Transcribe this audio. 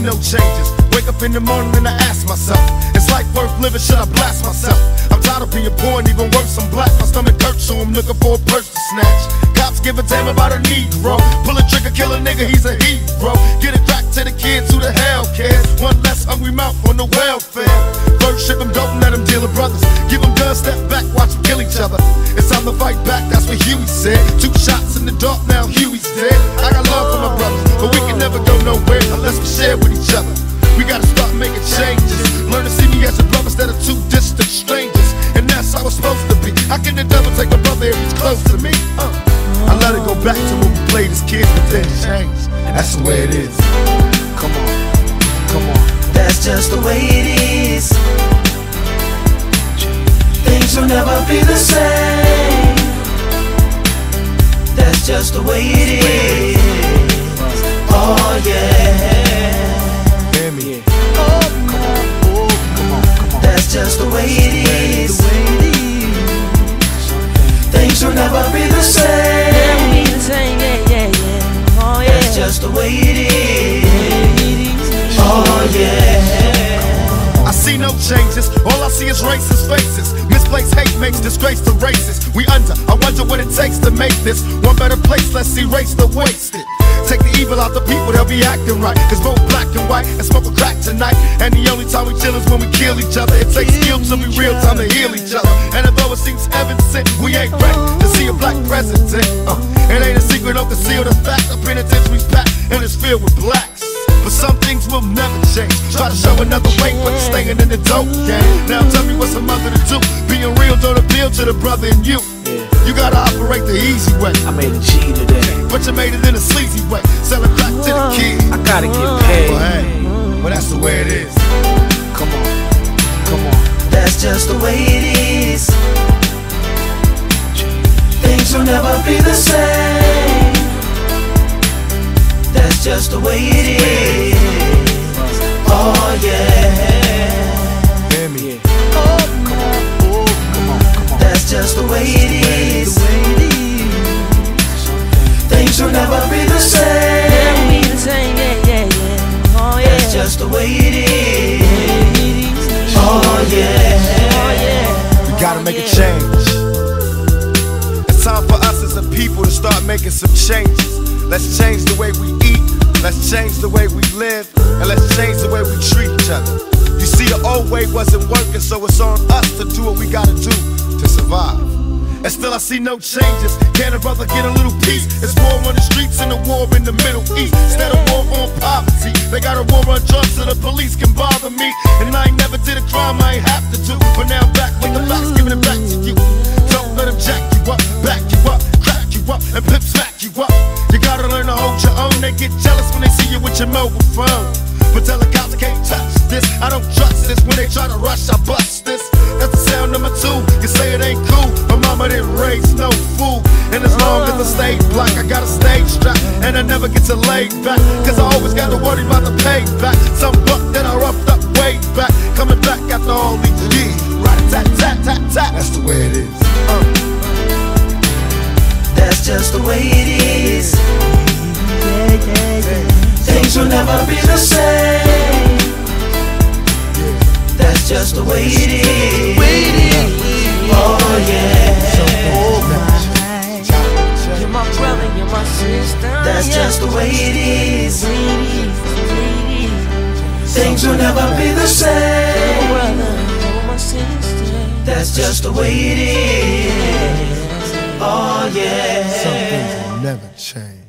No changes. Wake up in the morning and I ask myself, is life worth living? Should I blast myself? I'm tired of being poor and even worse, I'm black. My stomach hurts, so I'm looking for a purse to snatch. Cops give a damn about a Negro. Pull a trigger, kill a nigga, he's a hero. Get it back to the kids who the hell cares. One less hungry mouth on the welfare. First ship them, don't let them deal with brothers. Give them guns, step back, watch them kill each other. It's time to fight back, that's what Huey said. Two shots in the dark, now Huey's but then it changed. And that's the way it is. Come on, come on. That's just the way it is. Things will never be the same. That's just the way it is. Oh yeah. Hear me? Come on, come on. That's just the way it is. Things will never be the same. Changes, all I see is racist faces. Misplaced hate makes disgrace to races. We under, I wonder what it takes to make this one better place. Let's erase the wasted. Take the evil out the people, they'll be acting right. Cause both black and white and smoke a crack tonight. And the only time we chill is when we kill each other. It takes skill to be real time to heal each other. And although it seems evident, we ain't ready to see a black president. Uh, it ain't a secret, don't conceal the fact. The penitentiary's packed and it's filled with blacks. But some things will never change. Try to show another way, but you're staying in the dope game. Now tell me what's a mother to do. Being real don't appeal to the brother in you. You gotta operate the easy way, I made a G today. but you made it in a sleazy way. Selling crack to the kids. I gotta get Well, paid. hey, well that's the way it is. Come on, come on. That's just the way it is. Things will never be the same. Just the way it is. Oh yeah. Hear oh, me? Come on, come on. That's just the way it is. Things will never be the same. That's just the way it is. Oh, oh yeah. We gotta make a change. Changes. Let's change the way we eat, let's change the way we live, and let's change the way we treat each other. You see, the old way wasn't working, so it's on us to do what we gotta do to survive. And still I see no changes. Can a brother get a little peace? It's war on the streets and a war in the Middle East. Instead of war on poverty, they got a war on drugs so the police can bother me. And I ain't never did a crime I ain't have to do. But now back with the facts, giving it back phone. But tell the cops I can't touch this. I don't trust this. When they try to rush, I bust this. That's the sound number two. You say it ain't cool. My mama didn't raise no fool. And as long as I stay black, I got a stage strap. And I never get to lay back. Cause I always gotta worry about the payback. Some buck that I roughed up way back. Coming back after all these years. Right, tat, tat, tat, tat. That's the way it is. Uh. That's just the way it is. Things will never be the same. That's just the way it is. Oh yeah. You're my brother, you're my sister. That's just the way it is. Things will never be the same. brother, you're my sister. That's just the way it is. Oh yeah. Some things will never change.